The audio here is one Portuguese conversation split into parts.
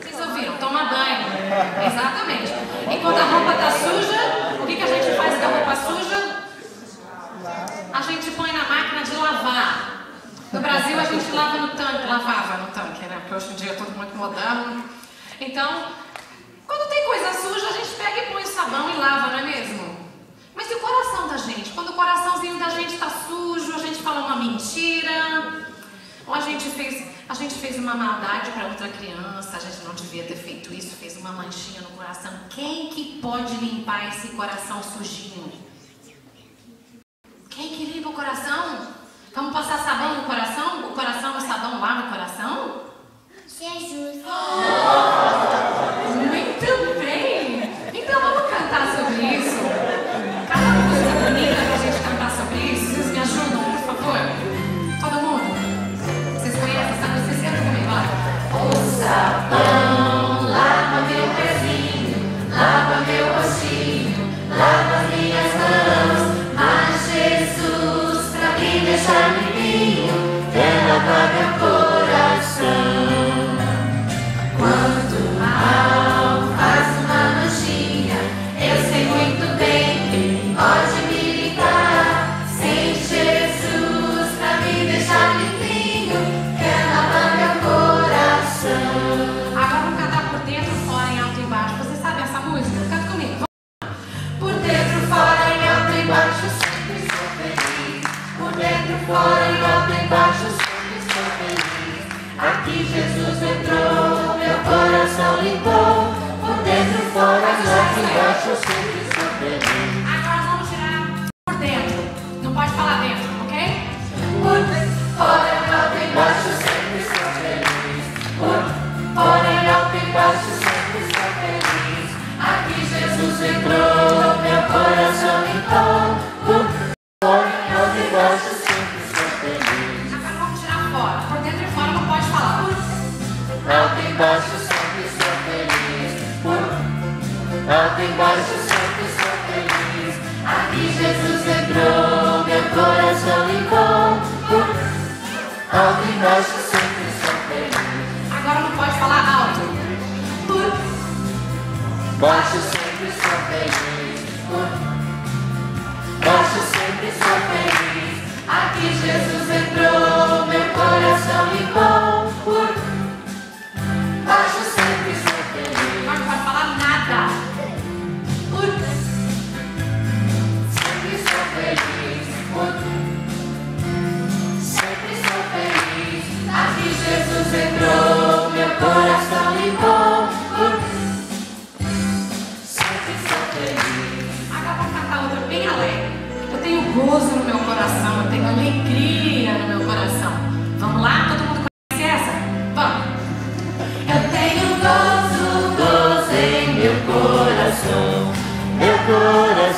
Vocês ouviram? Toma banho. Exatamente. E quando a roupa está suja, o que, que a gente faz com a roupa suja? A gente põe na máquina de lavar. No Brasil a gente lava no tanque, lavava no tanque, né? Porque hoje em dia é tudo muito moderno. Então, quando tem coisa suja, a gente pega e põe sabão e lava, não é mesmo? Mas e o coração da gente? Quando o coraçãozinho da gente está sujo, a gente fala uma mentira, ou a gente fez, a gente fez uma maldade para outra criança, a gente não devia ter feito isso, fez uma manchinha no coração. Quem que pode limpar esse coração sujinho? Quem que limpa o coração? Pezinho, lava meu rostinho, lava Jesus entrou, meu coração limpou. Alto e baixo, sempre sou feliz. Aqui Jesus entrou, meu coração. Por alto e baixo, sempre sou feliz. Agora não pode falar alto. Baixo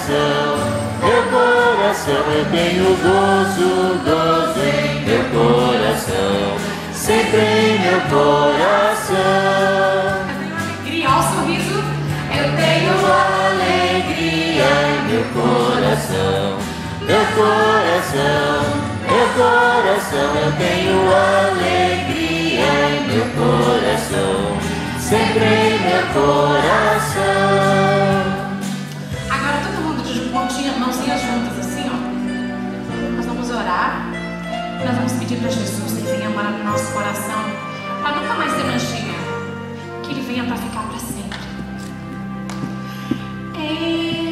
coração, meu coração, eu tenho gozo, gozo em meu coração. Sempre em meu coração. Alegria, o sorriso. Eu tenho alegria em meu coração, meu coração, meu coração, eu tenho alegria em meu coração, sempre em meu coração. Nós vamos pedir para Jesus que venha morar no nosso coração, para nunca mais ter manchinha. Que ele venha para ficar para sempre. Em